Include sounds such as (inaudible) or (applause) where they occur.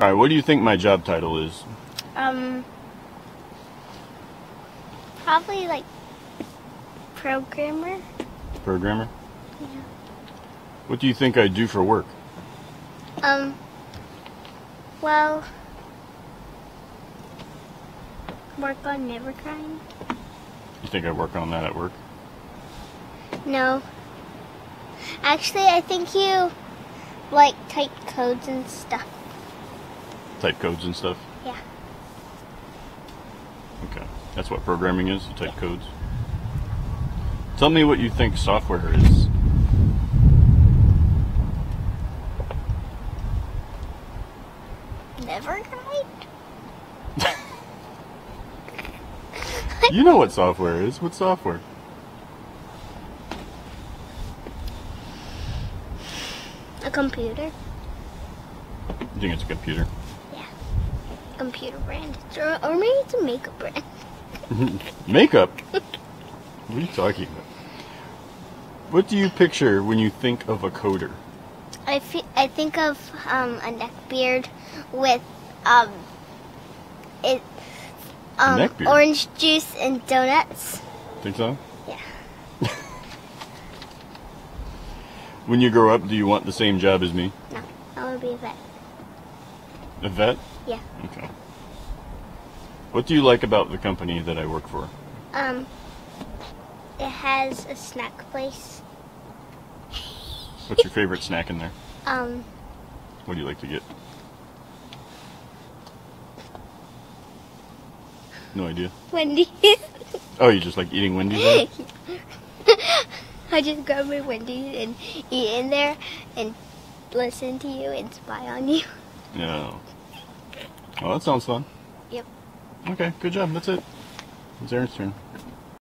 All right, what do you think my job title is? Um, probably like programmer. Programmer? Yeah. What do you think I do for work? Um, well, work on never crying. You think I work on that at work? No. Actually, I think you like type codes and stuff. Type codes and stuff? Yeah. Okay. That's what programming is? You type codes? Tell me what you think software is. Never cried? (laughs) You know what software is. What software? A computer? You think it's a computer? Computer brand. Or, or maybe it's a makeup brand. (laughs) Makeup? what are you talking about? What do you picture when you think of a coder? I, I think of um, a neck beard with um, it, um, orange juice and donuts. Think so? Yeah. (laughs) When you grow up, do you want the same job as me? No, I want to be a vet. A vet? Yeah. Okay. What do you like about the company that I work for? Um, it has a snack place. What's your favorite snack in there? Um, What do you like to get? No idea. Wendy's. Oh, you just like eating Wendy's? (laughs) I just grab my Wendy's and eat in there and listen to you and spy on you. No. Oh, well, that sounds fun. Yep. Okay, good job. That's it. It's Aaron's turn.